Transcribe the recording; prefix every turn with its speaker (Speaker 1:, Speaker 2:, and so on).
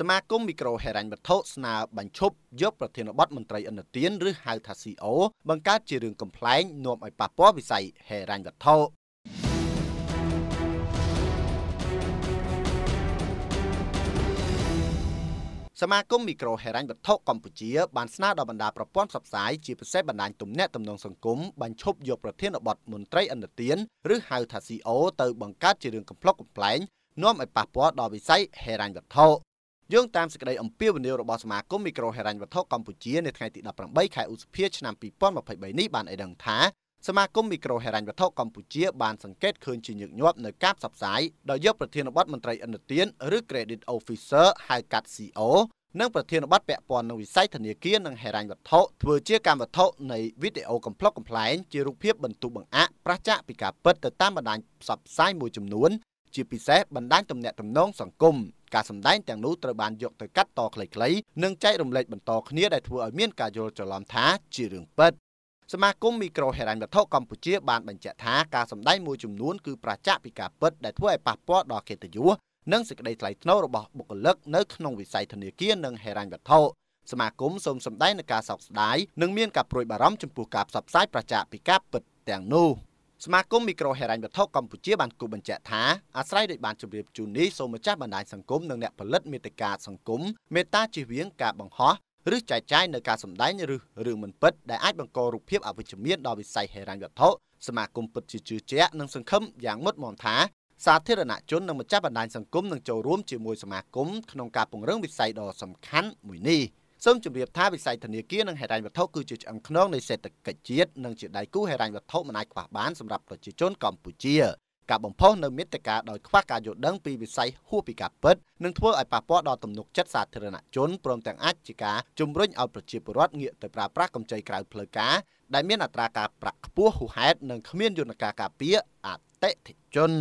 Speaker 1: សមាគមមីក្រូហិរញ្ញវត្ថុស្នើបញ្ឈប់យកប្រធានបទមន្ត្រីឥណទានឬហៅថា CO បង្កើតជារឿងកំ pl ែងនាំឲ្យប៉ះពាល់វិស័យហិរញ្ញវត្ថុសមាគមមីក្រូហិរញ្ញវត្ថុកម្ពុជាបានស្នើដល់បណ្ដាប្រព័ន្ធផ្សព្វផ្សាយជាពិសេសបណ្ដាញទំនាក់ទំនងសង្គមបញ្ឈប់យកប្រធានបទមន្ត្រីឥណទានឬហៅថា CO ទៅបង្កើតជារឿងកំ pl ុកកំ pl ែងនាំឲ្យប៉ះពាល់ដល់វិស័យហិរញ្ញវត្ថុ យោងតាមសេចក្តីអំពាវនាវរបស់សមាគមមីក្រូហិរញ្ញវត្ថុកម្ពុជានៅថ្ងៃទី18ខែឧសភាឆ្នាំ2023នេះបានឲ្យដឹងថាសមាគមមីក្រូហិរញ្ញវត្ថុកម្ពុជាបានសង្កេតឃើញជាញឹកញាប់នៅការផ្សព្វផ្សាយដោយយកប្រធានបទមន្ត្រីឥណទានឬ Credit Officer ហៅកាត់ CO និងប្រធានបទពាក់ព័ន្ធនឹងវិស័យធនាគារនិងហិរញ្ញវត្ថុធ្វើជាកម្មវត្ថុនៃវីដេអូកំ pl ុកកំ pl ែងជារូបភាពបន្ទុកបង្អាក់ប្រឆាចពីការពិតទៅតាមបណ្ដាញផ្សព្វផ្សាយមួយចំនួន ជាពិសេសបណ្ដាញទំនាក់ទំនងសង្គម ការសម្ដែងទាំងនោះត្រូវបានយកទៅកាត់តខ្លីៗនិងចែករំលែកបន្តគ្នាដែលធ្វើឲ្យមានការយល់ច្រឡំថាជារឿងពិតសមាគមមីក្រូហិរញ្ញវត្ថុកម្ពុជាបានបញ្ជាក់ថាការសម្ដែងមួយចំនួនគឺប្រឆាចពីការពិតដែលធ្វើឲ្យប៉ះពាល់ដល់កិត្តិយសនិងសេចក្តីថ្លៃថ្នូររបស់បុគ្គលិកនៅក្នុងវិស័យធនាគារនិងហិរញ្ញវត្ថុសមាគមសូមសម្ដែងនឹងការសោកស្ដាយនិងមានការព្រួយបារម្ភចំពោះការផ្សព្វផ្សាយប្រឆាចពីការពិតទាំងនោះ។ សមាគមមីក្រូហិរញ្ញវត្ថុកម្ពុជាបានគូបញ្ជាក់ថាអាស្រ័យដោយបានជម្រាបជូននេះសូមម្ចាស់បណ្ដាញសង្គមនិងអ្នកផលិតមេតិកាសង្គមមេត្តាជៀសវាងការបង្ហោះឬចែកចាយនៅការសម្ដែងឬរឿងមិនពិតដែលអាចបង្ករូបភាពអវិជ្ជមានដល់វិស័យហិរញ្ញវត្ថុសមាគមពិតជាជឿជាក់និងសង្ឃឹមយ៉ាងមុតមមថាសាធារណជននិងម្ចាស់បណ្ដាញសង្គមនឹងចូលរួមជាមួយសមាគមក្នុងការពង្រឹងវិស័យដ៏សំខាន់មួយនេះ។ សូមជម្រាបថាវិស័យធនាគារនិងហិរញ្ញវត្ថុគឺជាឆ្អឹងខ្នងនៃសេដ្ឋកិច្ចជាតិនិងជាដៃគូហិរញ្ញវត្ថុមិនអាចខ្វះបានសម្រាប់ប្រជាជនកម្ពុជាការបំផុសនៅមេត្តាដោយខ្វះការយល់ដឹងពីវិស័យហួសពីការពិតនឹងធ្វើឲ្យប៉ះពាល់ដល់ទំនុកចិត្តសាធារណជនព្រមទាំងអាចជាការជំរុញឲ្យប្រជាពលរដ្ឋងាកទៅប្រើប្រាស់កម្ចីក្រៅផ្លូវការដែលមានអត្រាការប្រាក់ខ្ពស់ហួសហេតុនិងគ្មានយន្តការការពារអតិថិជន